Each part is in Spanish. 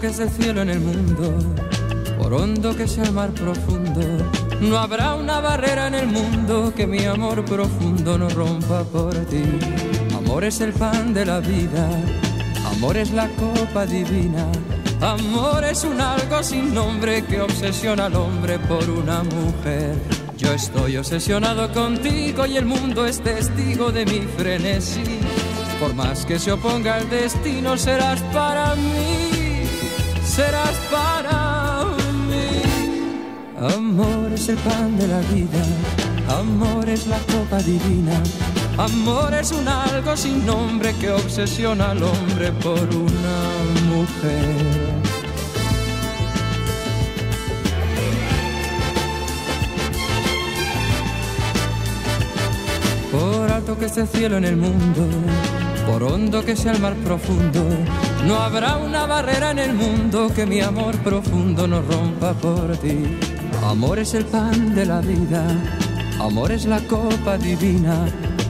que es el cielo en el mundo, por hondo que sea el mar profundo, no habrá una barrera en el mundo que mi amor profundo no rompa por ti. Amor es el pan de la vida, amor es la copa divina. Amor es un algo sin nombre que obsesiona al hombre por una mujer. Yo estoy obsesionado contigo y el mundo es testigo de mi frenesí. Por más que se oponga el destino, serás para mí, serás para mí. Amor es el pan de la vida, amor es la copa divina. Amor es un algo sin nombre que obsesiona al hombre por una mujer. Por alto que esté cielo en el mundo, por hondo que sea el mar profundo, no habrá una barrera en el mundo que mi amor profundo no rompa por ti. Amor es el pan de la vida, amor es la copa divina.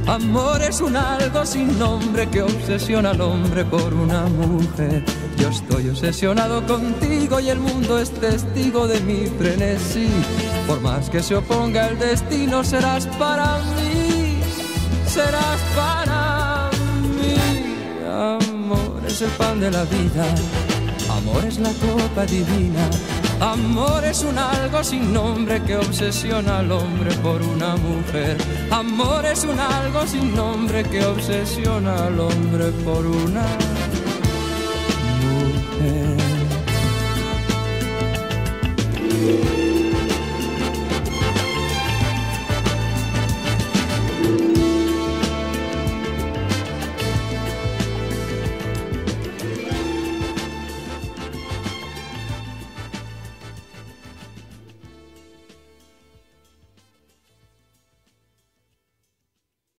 Amor es un algo sin nombre que obsesiona al hombre por una mujer. Yo estoy obsesionado contigo y el mundo es testigo de mi frenesí. Por más que se oponga el destino, serás para mí, serás para mí es el pan de la vida, amor es la copa divina, amor es un algo sin nombre que obsesiona al hombre por una mujer, amor es un algo sin nombre que obsesiona al hombre por una mujer.